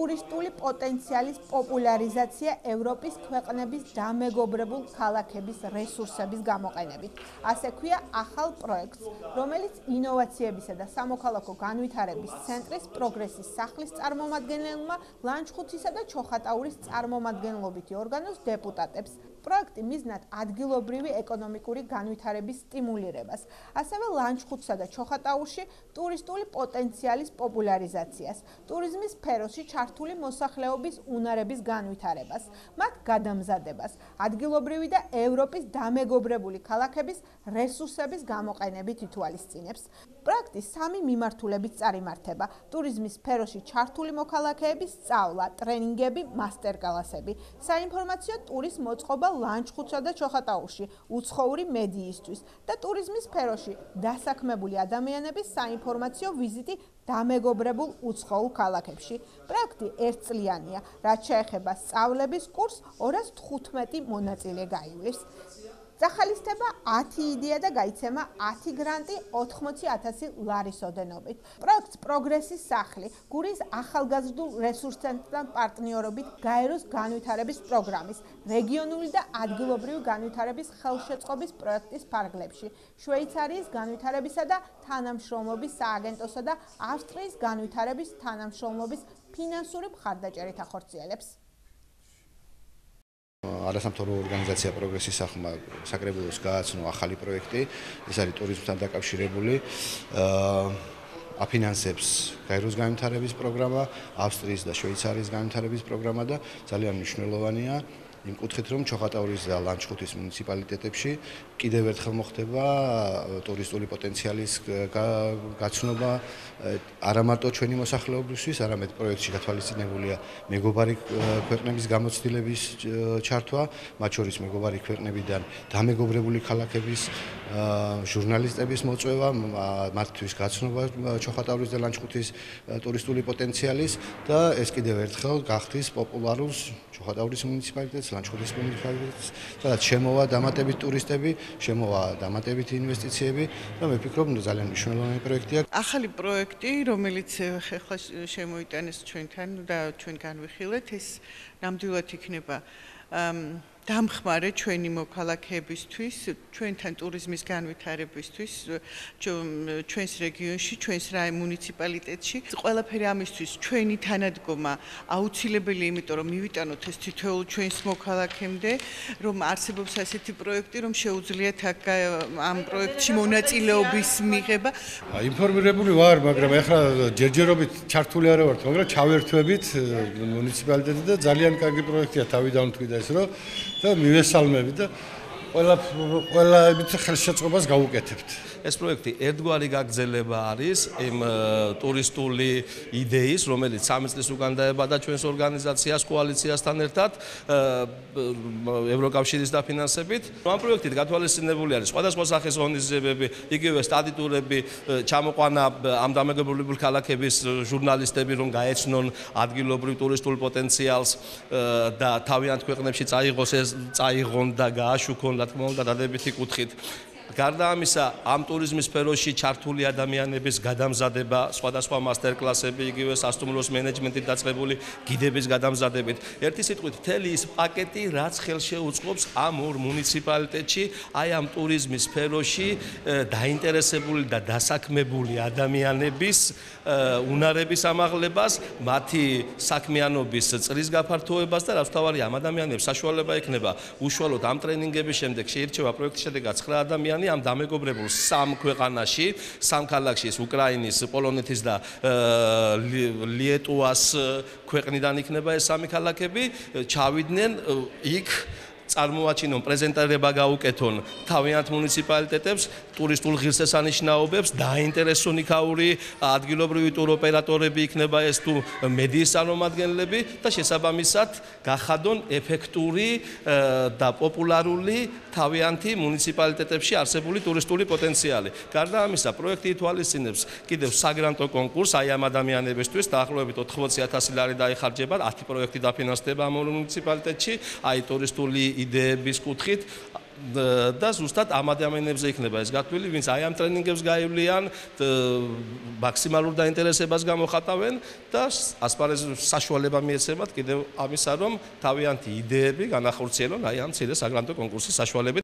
ტურისტული პოტენციალის პოპულარიზაცია ევროპის ქვეყნების დამეგობრებულ ქალაქების რესურსების გამოყენებით. ასე ქვია ახალ პროექტს, რომელიც ინოვაციებისა და სამოქალაქო განვითარების ცენტრის პროგრესის სახლის წარმომადგენელმა ლანჩხუთისა და ჩოხატაურის წარმომადგენლობითი ორგანოს დეპუტატებს პროექტი მიზნად ადგილობრივი ეკონომიკური განვითარების სტიმულირებას, ასევე ლანჩხუთსა და ჩოხატაურში ტურისტული პოტენციალის პოპულარიზაციას, ტურიზმის სფეროში ჩართული მოსახლეობის უნარების განვითარებას, მათ გადამზადებას, ადგილობრივი და ევროპის დამეგობრებული ქალაქების რესურსების გამოყენებით ითვალისწინებს. პროექტი სამი მიმართულებით წარიმართება: ტურიზმის სფეროში ჩართული მოქალაქეების სწავლა, ტრენინგები, მასტერკლასები, საინფორმაციო ტურის მოწყობა ლანჩხუთსა და ჩოხატაურში, უცხოური მედიისთვის და ტურიზმის სფეროში დასაქმებული ადამიანების საინფორმაციო ვიზიტი დამეგობრებულ უცხოურ ქალაქებში. პროექტი ერთწლიანია, რაც შეეხება სწავლების კურსს 215 მონაწილე გაივლის. სახალისდება 10 იდეა და გაიცემა 10 გრანტი 80000 ლარის ოდენობით. პროექტ პროგრესის სახლი გურის ახალგაზრდულ რესურს ცენტრთან პარტნიორობით გაეროს განვითარების პროგრამის, რეგიონული და ადგილობრივი განვითარების ხელშეწყობის პროექტის ფარგლებში, შვეიცარიის განვითარებისა და თანამშრომლობის სააგენტოსა და ავსტრიის განვითარების თანამშრომლობის ფინანსური მხარდაჭერით ახორციელებს. არასამთავრობო ორგანიზაცია პროგრესის სახმა საკრებულოს გააცნო ახალი პროექტი ეს არის ტურიზმთან დაკავშირებული აა აფინანსებს გაეროს განვითარების პროგრამა ავსტრიის და შვეიცარიის განვითარების პროგრამა და ძალიან მნიშვნელოვანია იმ კუთხით რომ ჩოხატაურის და ლანჩხუთის მუნიციპალიტეტებში კიდევ ერთხელ მოხდება ტურისტული პოტენციალის გაცნობა. არა მარტო ჩვენი მოსახლეობისთვის, არამედ პროექტში გათვალისწინებულია მეგობარი ქვეყნების გამოცდილების ჩართვა, მათ შორის მეგობარი ქვეყნებიდან დამეგობრებული ქალაქების ჟურნალისტების მოწვევა, მათთვის გაცნობა ჩოხატაურის და ლანჩხუთის ტურისტული პოტენციალის და ეს კიდევ ერთხელ გახდის პოპულარულ ჩოხატაურის მუნიციპალიტეტს ლანჩხუთის მუნიციპალიტეტს, სადაც შემოვა დამატებით ტურისტები, შემოვა დამატებით ინვესტიციები და მე ვფიქრობ, რომ ძალიან მნიშვნელოვანი პროექტია. ახალი პროექტი, რომელიც ხეხლა შემოიტანეს ჩვენთან და ჩვენ განვიხილეთ, ეს ნამდვილად იქნება დამხმარე ჩვენი მოქალაქეებისთვის, ჩვენთან ტურიზმის განვითარებისთვის, ჩვენს რეგიონში, ჩვენს რაი მუნიციპალიტეტში. ყველაფერი ამისთვის ჩვენი თანადგომა აუცილებელია, იმიტომ რომ მივიტანოთ ეს თითოეულ ჩვენს მოქალაქემდე, რომ არსებობს ასეთი პროექტი, რომ შეუძლიათ აქ ამ პროექტში მონაწილეობის მიღება. ინფორმირებული ვარ, მაგრამ ეხლა ჯერჯერობით ჩართული არა ვარ, მაგრამ ჩავერთვებით მუნიციპალიტეტი და ძალიან კარგი პროექტია თავიდან თქვი და ეს რომ და მივესალმები და ყველა ყველა იმით ხელშეწყობას გავუკეთებთ. ეს პროექტი ერთგვარი გაგზელება არის იმ ტურისტული იდეის, რომელიც სამი წლის უკან დაებადა ჩვენს ორგანიზაციას კოალიციასთან ერთად ევროკავშირის დაფინანსებით. ამ პროექტით გათვალისწინებული არის სხვადასხვა სახის ღონისძიებები, იგივე სტატიტურები, ჩამოყვანა ამ დამეგობრებულ ქალაქების ჟურნალისტები, რომ გაეცნონ ადგილობრივ ტურისტულ პოტენციალს და თავიანთ ქვეყნებში წაიღოს ეს წაიღონ და გააშუქონ, რა თქმა უნდა, დადებითი კუთხით. გარდა ამისა, ამ ტურიზმის სფეროში ჩართული ადამიანების გადამზადება, სხვადასხვა მასტერკლასები, იგივე სასტუმროს მენეჯმენტით დაწყებული გიდების გადამზადებით. ერთი სიტყვით, მთელი ის პაკეტი, რაც ხელშეუწყობს ამ ორ მუნიციპალიტეტში, აი ამ ტურიზმის სფეროში დაინტერესებული და დასაქმებული ადამიანების უნარების ამაღლებას, მათი საქმიანობის წრის გაფართოებას და რაც თავარი ამ ადამიანებს საშუალება ექნება უშუალოდ ამ ტრენინგების შემდეგ შეირჩევა პროექტის შედეგად 9 ადამიანი ადამიანი ამ დამეგობრებულ სამ ქვეყანაში, სამ ქალაქში, უკრაინის, პოლონეთის და ლიეტუას ქვეყნიდან იქნება ეს სამი ქალაქები, ჩავიდნენ იქ წარმოაჩინონ პრეზენტირება გაუკეთონ. თავიანთ მუნიციპალიტეტებს ტურისტულ ღირსშესანიშნაობებს დაინტერესონ იქაური ადგილობრივი ტუროპერატორები იქნება ეს თუ მედიის წარმომადგენლები და შესაბამისად გახადონ ეფექტური და პოპულარული თავიანთი მუნიციპალიტეტებში არსებული ტურისტული პოტენციალი. გარდა ამისა, პროექტი ითვალისწინებს. კიდევ საგრანტო კონკურსს აი ამ ადამიანებისთვის დაახლოებით 80000 ლარი დაიხარჯება 10 პროექტი დაფინანსდება ამ მუნიციპალიტეტში, აი ტურისტული იდეების კუთხით და ზუსტად ამ ადამიანებზე იქნება ეს გათვლილი, ვინც აი ამ ტრენინგებს გაივლიან, მაქსიმალურ დაინტერესებას გამოხატავენ და ასპარეზის საშუალება მიეცემათ კიდევ ამისა, რომ თავიანთი იდეები განახორციელონ აი ამ ცირე საგრანტო კონკურსის საშუალებით.